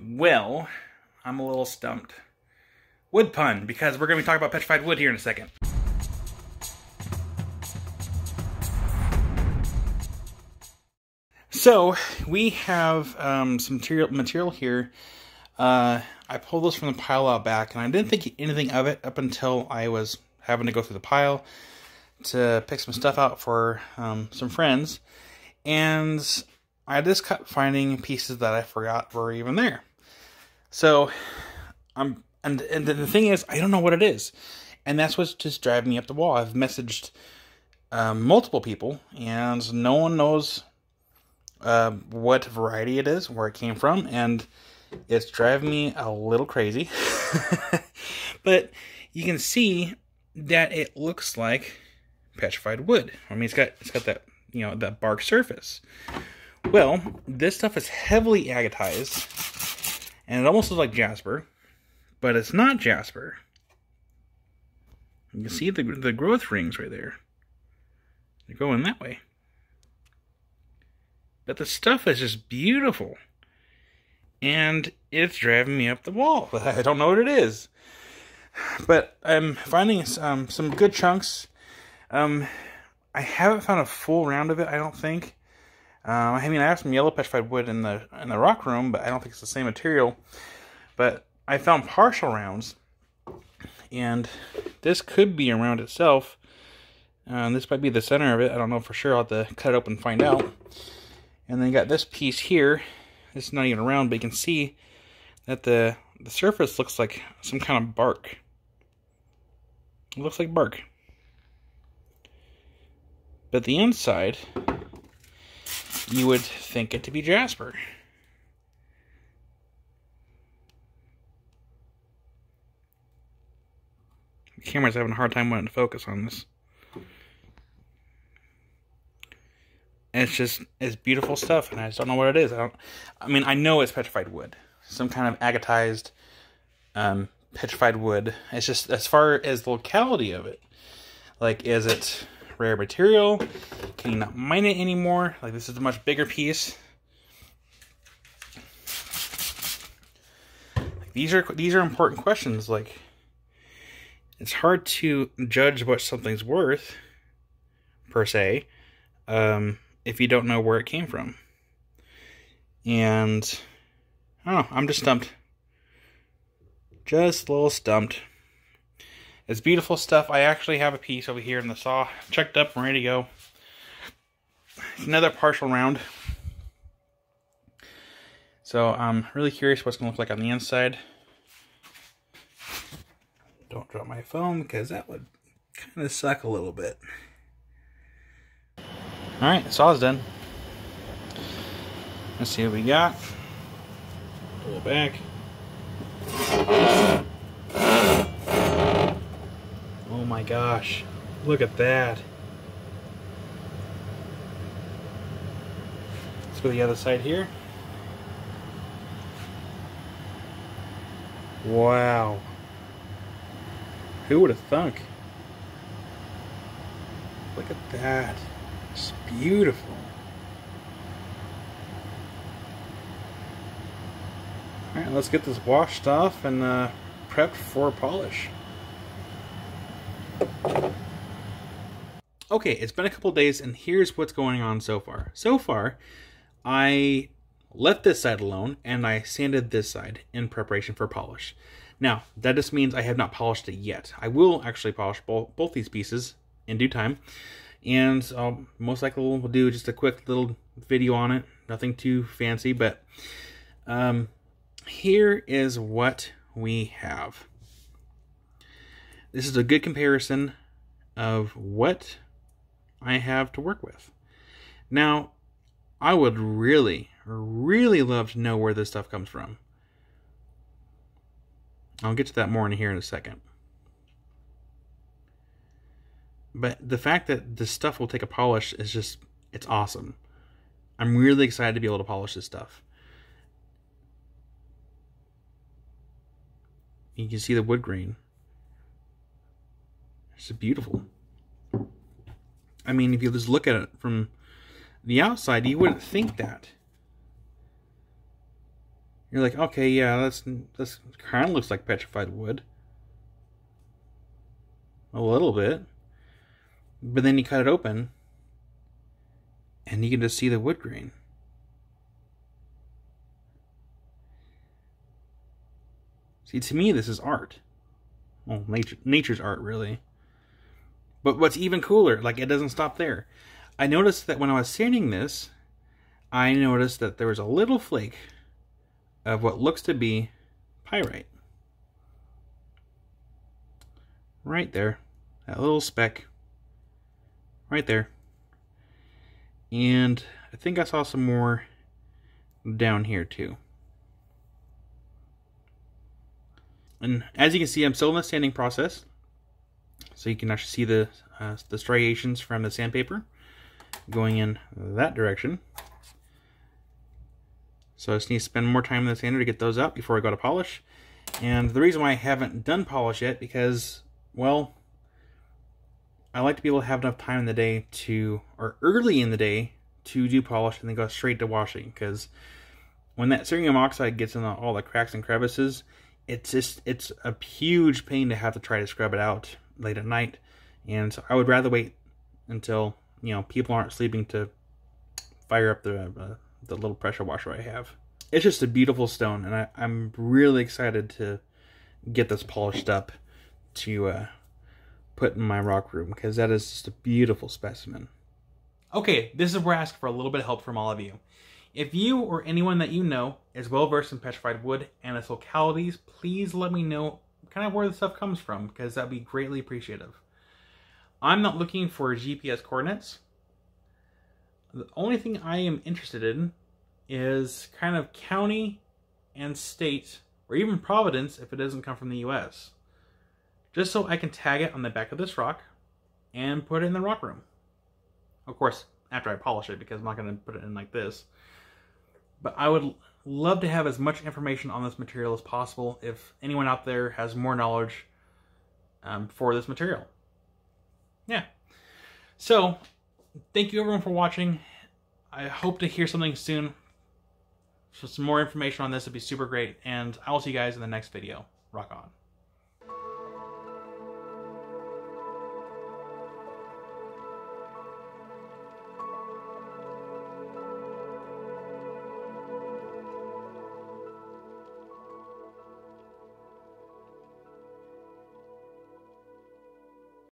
Well, I'm a little stumped. Wood pun, because we're going to be talking about petrified wood here in a second. So, we have um, some material, material here. Uh, I pulled this from the pile out back, and I didn't think anything of it up until I was having to go through the pile to pick some stuff out for um, some friends. And I just kept finding pieces that I forgot were even there. So I'm and and the thing is, I don't know what it is, and that's what's just driving me up the wall. I've messaged um, multiple people, and no one knows uh, what variety it is, where it came from, and it's driving me a little crazy. but you can see that it looks like petrified wood. I mean, it's got it's got that you know that bark surface. Well, this stuff is heavily agatized, and it almost looks like jasper, but it's not jasper. You can see the the growth rings right there. They're going that way. But the stuff is just beautiful. And it's driving me up the wall. I don't know what it is. But I'm finding um, some good chunks. Um, I haven't found a full round of it, I don't think. Um, I mean, I have some yellow petrified wood in the in the rock room, but I don't think it's the same material. But I found partial rounds, and this could be a round itself. Uh, this might be the center of it. I don't know for sure. I'll have to cut it open and find out. And then you got this piece here. It's not even round, but you can see that the the surface looks like some kind of bark. It looks like bark. But the inside, you would think it to be jasper. The camera's having a hard time wanting to focus on this. And it's just it's beautiful stuff, and I just don't know what it is. I don't. I mean, I know it's petrified wood, some kind of agatized, um, petrified wood. It's just as far as the locality of it, like is it rare material? Can you not mine it anymore? Like this is a much bigger piece. Like, these are these are important questions. Like it's hard to judge what something's worth per se um, if you don't know where it came from. And I don't know. I'm just stumped. Just a little stumped. It's beautiful stuff. I actually have a piece over here in the saw checked up and ready to go. Another partial round. So I'm really curious what's going to look like on the inside. Don't drop my phone because that would kind of suck a little bit. Alright, the saw's done. Let's see what we got. Pull it back. My gosh. Look at that. Let's go the other side here. Wow. Who would have thunk? Look at that. It's beautiful. Alright, let's get this washed off and uh, prepped for polish. Okay, it's been a couple days, and here's what's going on so far. So far, I left this side alone, and I sanded this side in preparation for polish. Now, that just means I have not polished it yet. I will actually polish both, both these pieces in due time, and I'll most likely we'll do just a quick little video on it. Nothing too fancy, but um, here is what we have. This is a good comparison of what I have to work with. Now, I would really, really love to know where this stuff comes from. I'll get to that more in here in a second. But the fact that this stuff will take a polish is just, it's awesome. I'm really excited to be able to polish this stuff. You can see the wood grain. It's beautiful. I mean, if you just look at it from the outside, you wouldn't think that. You're like, okay, yeah, that's this kind of looks like petrified wood. A little bit. But then you cut it open, and you can just see the wood grain. See, to me, this is art. Well, nature, nature's art, really. But what's even cooler, like, it doesn't stop there. I noticed that when I was sanding this, I noticed that there was a little flake of what looks to be pyrite. Right there. That little speck. Right there. And I think I saw some more down here too. And as you can see, I'm still in the sanding process. So you can actually see the, uh, the striations from the sandpaper going in that direction. So I just need to spend more time in the sander to get those out before I go to polish. And the reason why I haven't done polish yet, because, well, I like to be able to have enough time in the day to, or early in the day, to do polish and then go straight to washing. Because when that cerium oxide gets in all the cracks and crevices, it's just, it's a huge pain to have to try to scrub it out late at night. And so I would rather wait until, you know, people aren't sleeping to fire up the, uh, the little pressure washer I have. It's just a beautiful stone, and I, I'm really excited to get this polished up to uh, put in my rock room, because that is just a beautiful specimen. Okay, this is where I ask for a little bit of help from all of you. If you or anyone that you know is well versed in petrified wood and its localities, please let me know kind of where the stuff comes from, because that'd be greatly appreciative. I'm not looking for GPS coordinates. The only thing I am interested in is kind of county and state, or even Providence if it doesn't come from the US. Just so I can tag it on the back of this rock and put it in the rock room. Of course, after I polish it, because I'm not going to put it in like this. But I would love to have as much information on this material as possible if anyone out there has more knowledge um, for this material. Yeah. So, thank you everyone for watching. I hope to hear something soon. So some more information on this would be super great. And I will see you guys in the next video. Rock on.